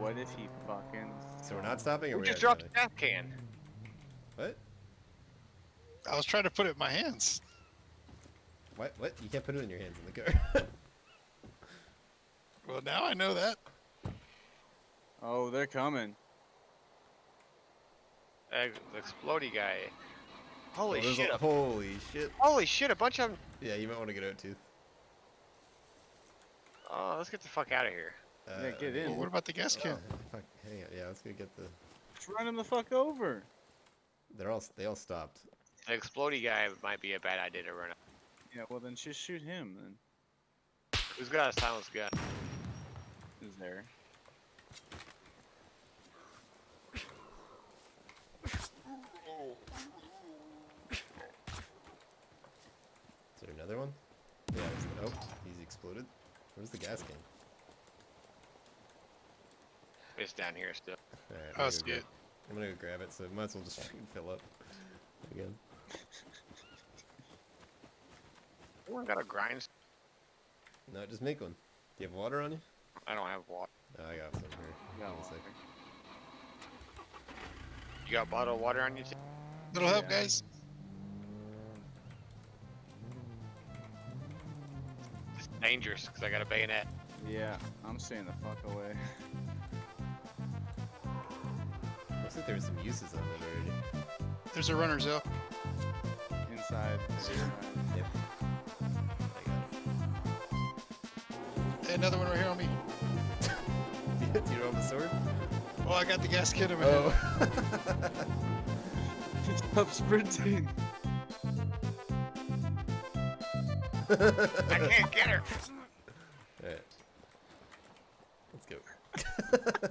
What if he fucking? So we're not stopping, or Who we just dropped the stopping? gas can? What? I was trying to put it in my hands. What? What? You can't put it in your hands in the car. Well, now I know that. Oh, they're coming. Uh, the explodey guy. Holy Oh, shit! A, a- holy shit. holy shit! A bunch of them. Yeah, you might want to get out too. Oh, let's get the fuck out of here. Uh, Yeah, get in. Well, what about the gas can? oh, hang on. Yeah, let's go get the. Just run him the fuck over. They're all. They all stopped. The explodey guy might be a bad idea to run. up. Yeah, well then just shoot him then. Who's got a silenced gun? Is there? Is there another one? Yeah. Oh, he's exploded. Where's the gas can? It's down here still. Alright. Oh, I'm it's gonna go- I'm gonna go grab it. So might as well just fucking fill up. Again. Anyone got a grind? No, just make one. Do you have water on you? I don't have water. No, I got some here. Got Hold on a water. sec. You got bottled water on you? Too? Little help, Yeah. guys. It's dangerous because I got a bayonet. Yeah, I'm staying the fuck away. there some uses on it already. There's a runner's up. Inside. Yep. Hey, another one right here on me. Do you have a sword? Oh, I got the gas can in my oh. hand. Oh. Stop sprinting. I can't get her. Alright. Let's go.